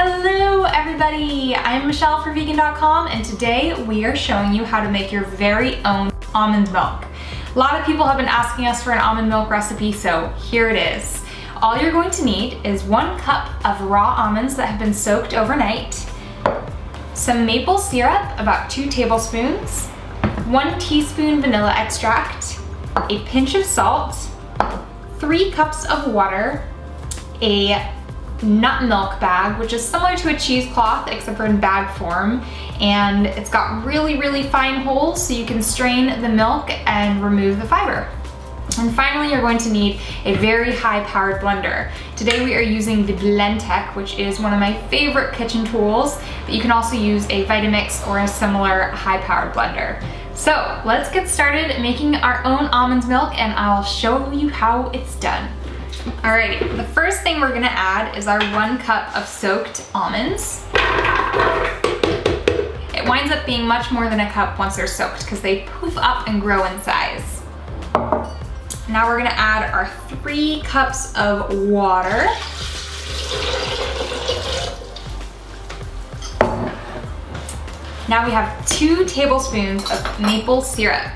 Hello everybody, I'm Michelle for vegan.com and today we are showing you how to make your very own almond milk. A lot of people have been asking us for an almond milk recipe, so here it is. All you're going to need is one cup of raw almonds that have been soaked overnight, some maple syrup, about two tablespoons, one teaspoon vanilla extract, a pinch of salt, three cups of water, a nut milk bag, which is similar to a cheesecloth except for in bag form. And it's got really, really fine holes so you can strain the milk and remove the fiber. And finally, you're going to need a very high powered blender. Today we are using the Blendtec, which is one of my favorite kitchen tools, but you can also use a Vitamix or a similar high powered blender. So let's get started making our own almond milk and I'll show you how it's done. Alrighty, the first thing we're gonna add is our one cup of soaked almonds. It winds up being much more than a cup once they're soaked because they poof up and grow in size. Now we're gonna add our three cups of water. Now we have two tablespoons of maple syrup.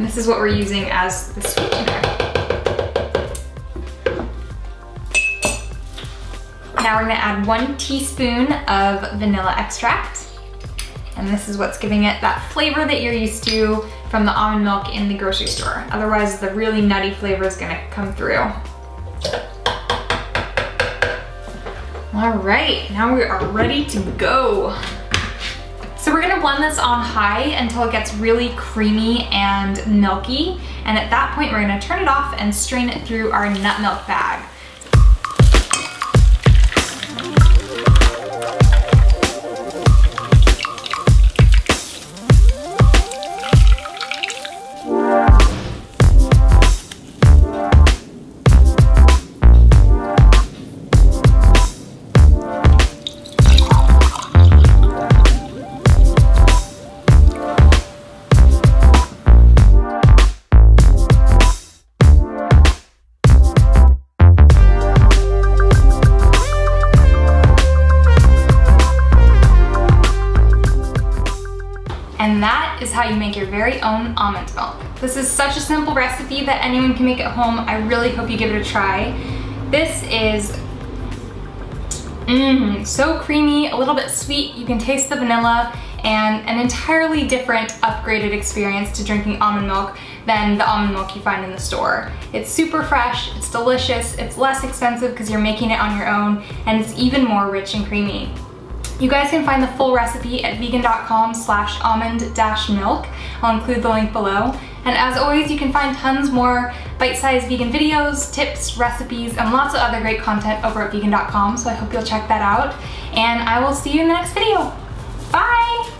And this is what we're using as the sweetener. Now we're gonna add one teaspoon of vanilla extract. And this is what's giving it that flavor that you're used to from the almond milk in the grocery store. Otherwise, the really nutty flavor is gonna come through. All right, now we are ready to go. So we're gonna blend this on high until it gets really creamy and milky. And at that point, we're gonna turn it off and strain it through our nut milk bag. And that is how you make your very own almond milk. This is such a simple recipe that anyone can make at home. I really hope you give it a try. This is mmm, so creamy, a little bit sweet. You can taste the vanilla and an entirely different upgraded experience to drinking almond milk than the almond milk you find in the store. It's super fresh, it's delicious, it's less expensive because you're making it on your own, and it's even more rich and creamy. You guys can find the full recipe at vegan.com slash almond dash milk. I'll include the link below. And as always, you can find tons more bite-sized vegan videos, tips, recipes, and lots of other great content over at vegan.com, so I hope you'll check that out. And I will see you in the next video. Bye!